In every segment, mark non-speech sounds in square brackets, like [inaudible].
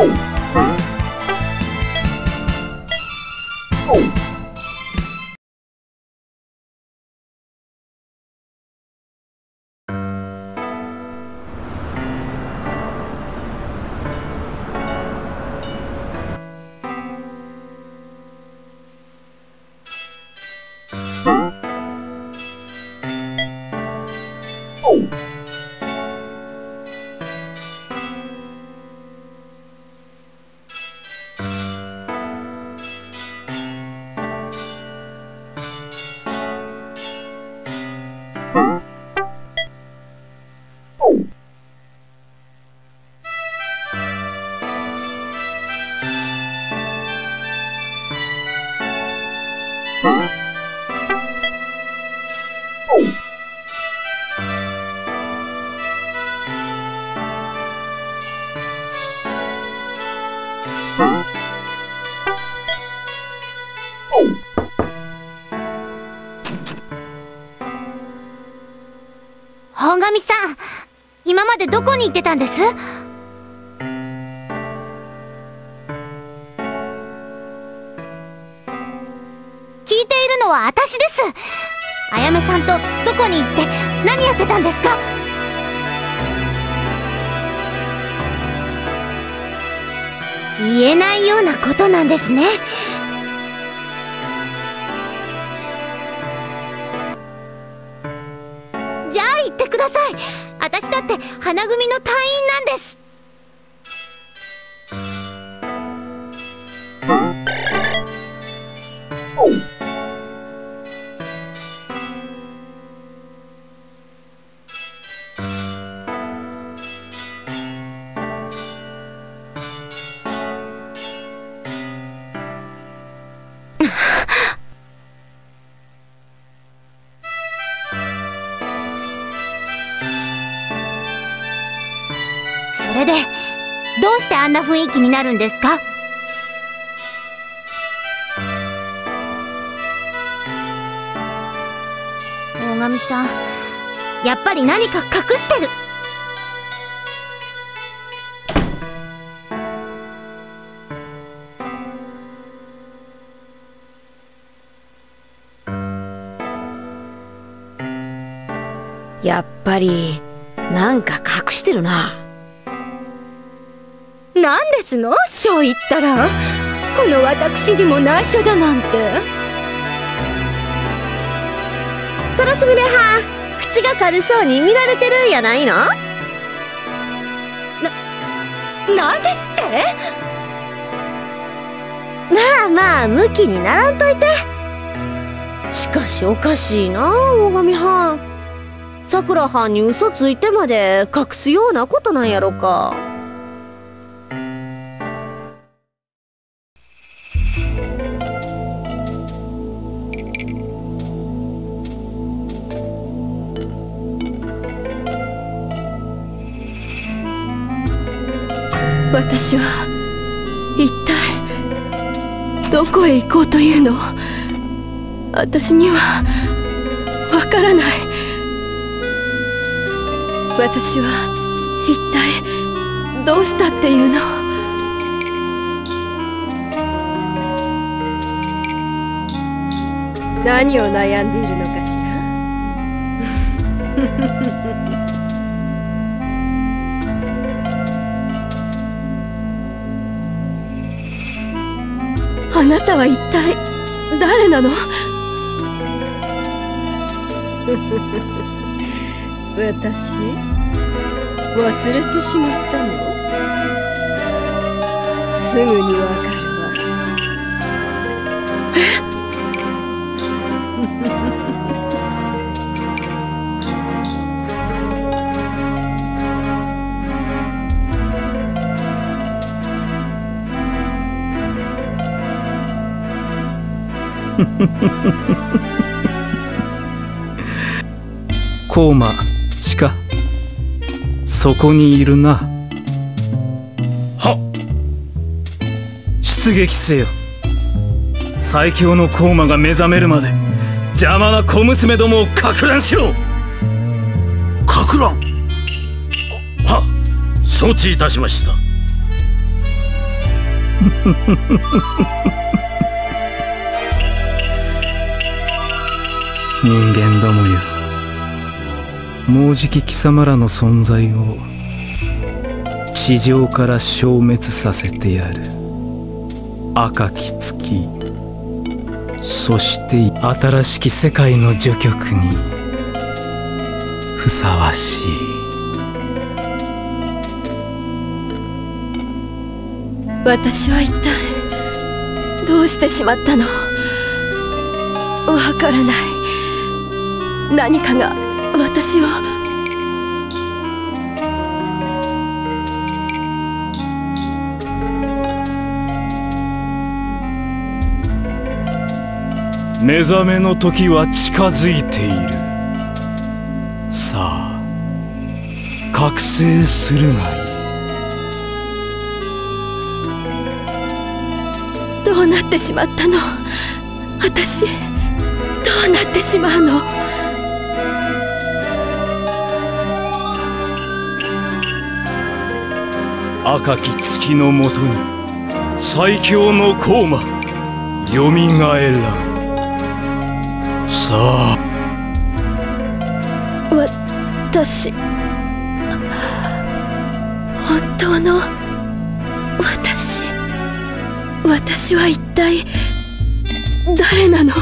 Oh! 本神さん今までどこに行ってたんです？聞いているのは私です。あやめさんとどこに行って何やってたんですか？言えないようなことなんですね。さい。私だって花組の隊員なんどうしてあんな雰囲気になるんですか？大神さんやっぱり何か隠してる。やっぱりなんか隠してるな。何ですの？そう言ったら。この私にも内緒だなんて。そらすみれは口が軽そうに見られてるんやないの？な何ですって？まあまあムキにならんといて。しかしおかしいな大神はん。さくらはんに嘘ついてまで隠すようなことなんやろか。私は一体どこへ行こうというの？私にはわからない。私は一体どうしたっていうの？何を悩んでいるのかしら？あなたは一体誰なの？私忘れてしまったの？すぐにわかるわコーマしかそこにいるな。は出撃せよ。最強のコーマが目覚めるまで邪魔な小娘どもをかく乱しろ。かく乱？は承知いたしました [laughs] 人間どもよ。もうじき貴様らの存在を地上から消滅させてやる。赤き月。そして新しき世界の序曲にふさわしい。私は一体どうしてしまったの？わからない。何かが私を。目覚めの時は近づいている。さあ覚醒するがいい。どうなってしまったの？私どうなってしまうの？赤き月のもとに最強のコーマよみがえらん。さあ。私本当の私私は一体誰なの？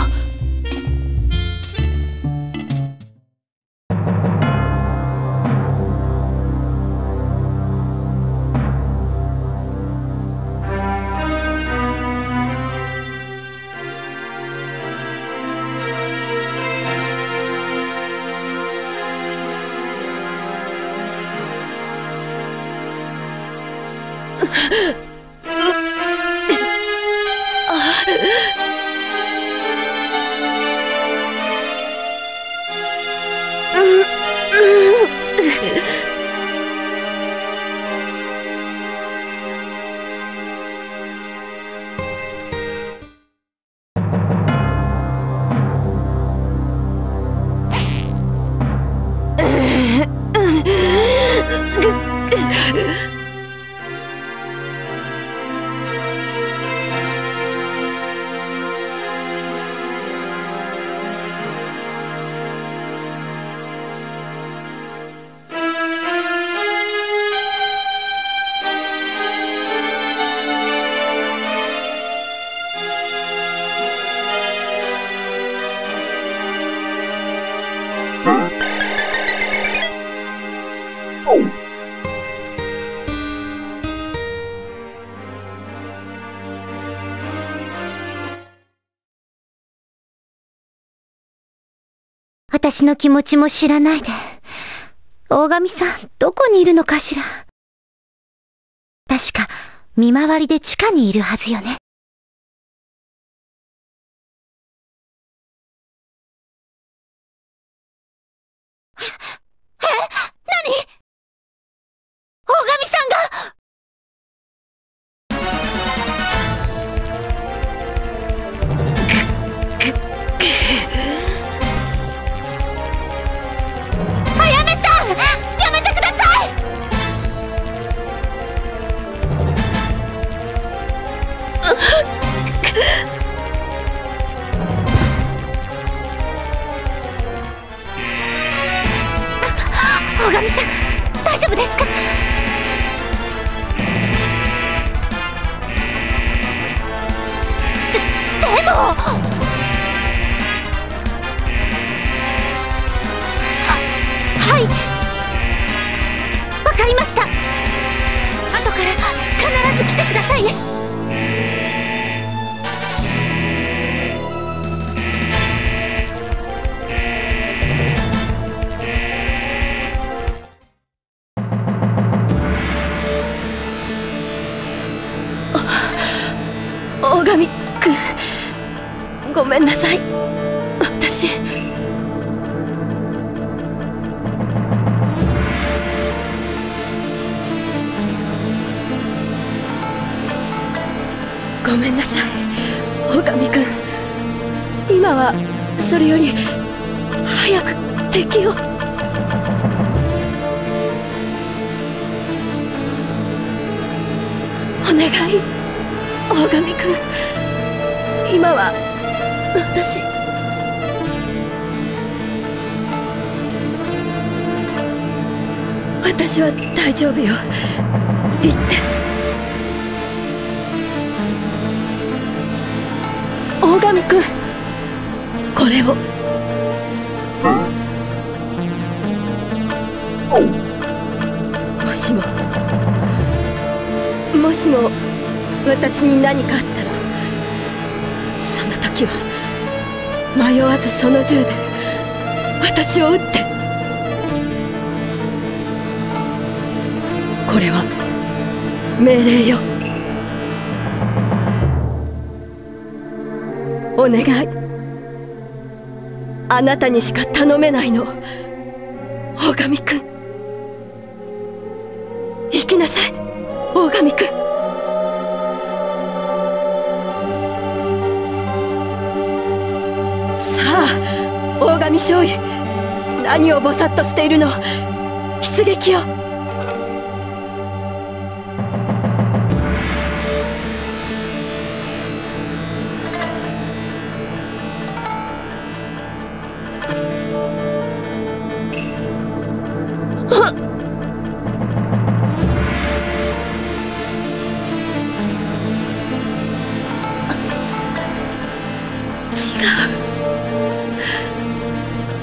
私の気持ちも知らないで。大神さん、どこにいるのかしら確か、見回りで地下にいるはずよね。大神さん大丈夫ですか？ででも！はい。わかりました。後から必ず来てくださいね。めんなさい。私。ごめんなさい。大神くん。今はそれより早く敵を。お願い。大神くん。今は私。私は大丈夫よ。行って。大神くんこれを。もしも。もしも私に何かあったらその時は。迷わずその銃で私を撃って。これは命令よ。お願い。あなたにしか頼めないの。大神くん行きなさい。神少尉何をぼさっとしているの？出撃よ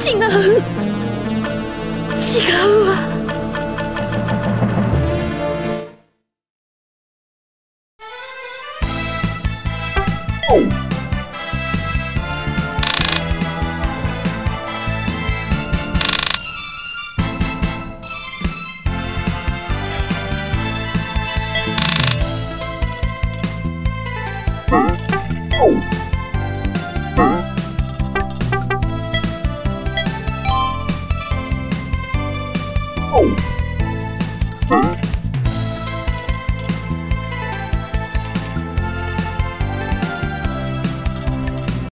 違う。違うわ。